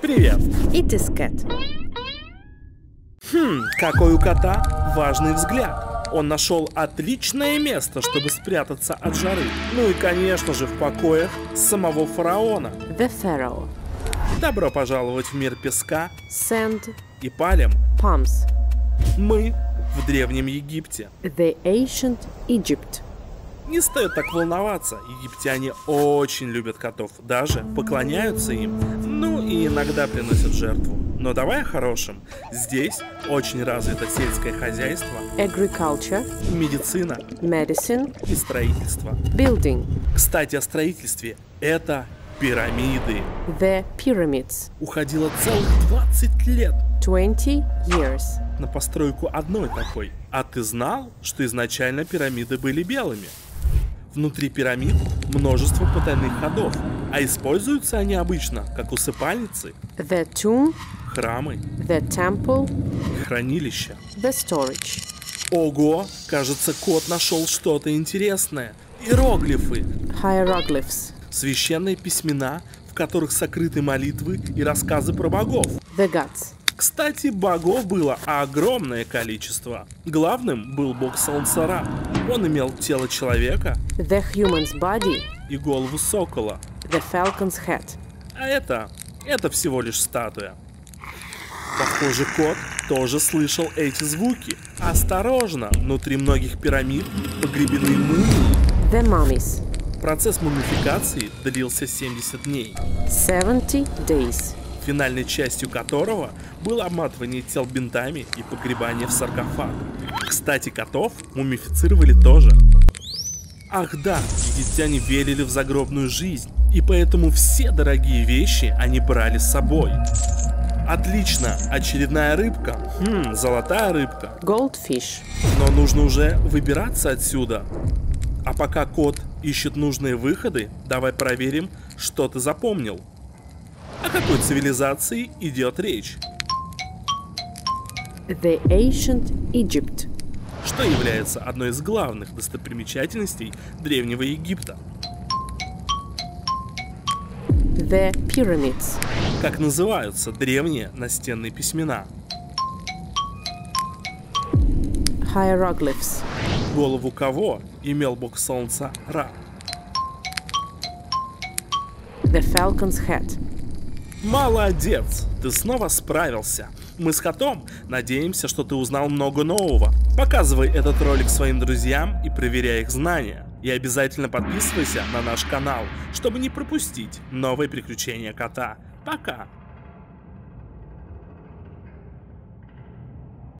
Привет. It is cat. Хм, какой у кота важный взгляд. Он нашел отличное место, чтобы спрятаться от жары. Ну и, конечно же, в покоях самого фараона. The pharaoh. Добро пожаловать в мир песка Sand. и палем. Palms. Мы в Древнем Египте. The ancient Egypt. Не стоит так волноваться, египтяне очень любят котов, даже поклоняются им, ну и иногда приносят жертву. Но давай о хорошем. Здесь очень развито сельское хозяйство, Agriculture. медицина Medicine. и строительство. Building. Кстати, о строительстве. Это пирамиды. The pyramids. Уходило целых 20 лет 20 years. на постройку одной такой. А ты знал, что изначально пирамиды были белыми? Внутри пирамид множество потайных ходов, а используются они обычно как усыпальницы, The tomb. храмы, The temple. хранилища. The storage. Ого, кажется, кот нашел что-то интересное. Иероглифы, Hieroglyphs. священные письмена, в которых сокрыты молитвы и рассказы про богов. The gods. Кстати, богов было огромное количество. Главным был бог Солнца Ра. Он имел тело человека The human's body. и голову сокола. The falcon's head. А это, это всего лишь статуя. Похоже, кот тоже слышал эти звуки. Осторожно, внутри многих пирамид погребены мумии. The mummies. Процесс мумификации длился 70 дней, 70 days. Финальной частью которого было обматывание тел бинтами и погребание в саркофаг. Кстати, котов мумифицировали тоже. Ах да, египтяне верили в загробную жизнь, и поэтому все дорогие вещи они брали с собой. Отлично, очередная рыбка. Хм, золотая рыбка. Goldfish. Но нужно уже выбираться отсюда. А пока кот ищет нужные выходы, давай проверим, что ты запомнил. О какой цивилизации идет речь? The ancient Egypt. Что является одной из главных достопримечательностей Древнего Египта? The pyramids. Как называются древние настенные письмена? Hieroglyphs. Голову кого имел бог солнца Ра? The falcon's head. Молодец! Ты снова справился. Мы с котом надеемся, что ты узнал много нового. Показывай этот ролик своим друзьям и проверяй их знания. И обязательно подписывайся на наш канал, чтобы не пропустить новые приключения кота. Пока!